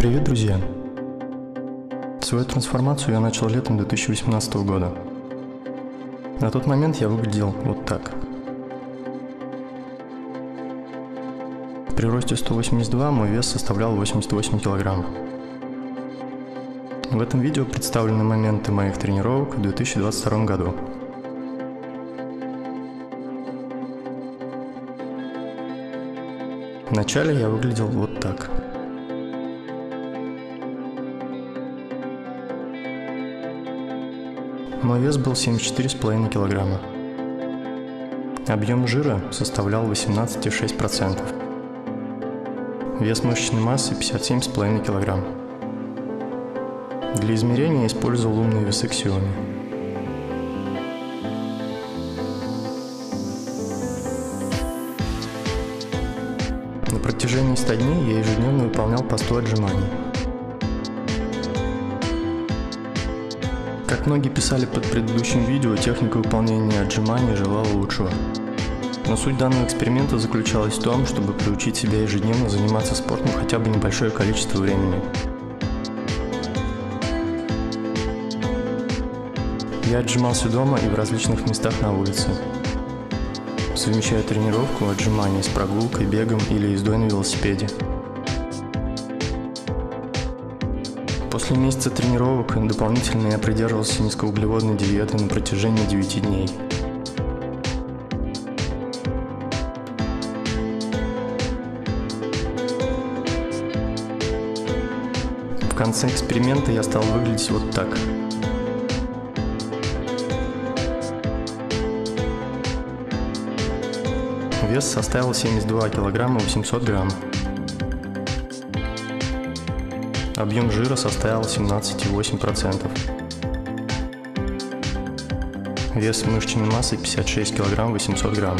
Привет, друзья! Свою трансформацию я начал летом 2018 года. На тот момент я выглядел вот так. При росте 182 мой вес составлял 88 килограмм. В этом видео представлены моменты моих тренировок в 2022 году. Вначале я выглядел вот так. Мой вес был 74,5 килограмма. Объем жира составлял 18,6%. Вес мышечной массы 57,5 килограмм. Для измерения я использовал умные весы Xiaomi. На протяжении 100 дней я ежедневно выполнял по 100 отжиманий. Как многие писали под предыдущим видео, техника выполнения отжиманий желала лучшего. Но суть данного эксперимента заключалась в том, чтобы приучить себя ежедневно заниматься спортом хотя бы небольшое количество времени. Я отжимался дома и в различных местах на улице. Совмещая тренировку, отжимания с прогулкой, бегом или ездой на велосипеде. После месяца тренировок дополнительно я придерживался низкоуглеводной диеты на протяжении 9 дней. В конце эксперимента я стал выглядеть вот так. Вес составил 72 килограмма 800 грамм. Объем жира составил 17,8%. Вес мышечной массы 56 килограмм 800 грамм.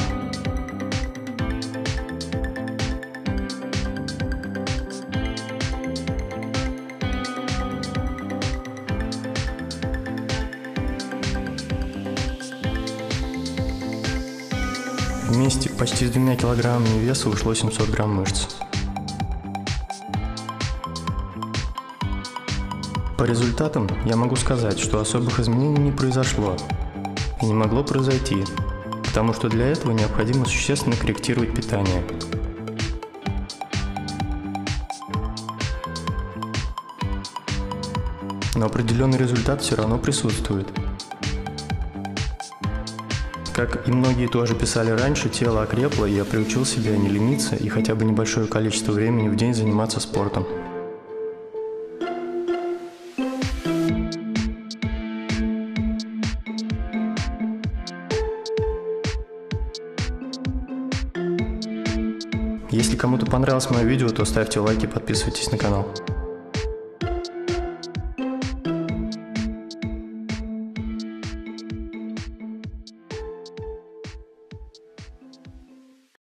Вместе почти с двумя килограммами веса ушло 700 грамм мышц. По результатам я могу сказать, что особых изменений не произошло и не могло произойти, потому что для этого необходимо существенно корректировать питание. Но определенный результат все равно присутствует – как и многие тоже писали раньше, тело окрепло, и я приучил себя не лениться и хотя бы небольшое количество времени в день заниматься спортом. Если кому-то понравилось мое видео, то ставьте лайки подписывайтесь на канал.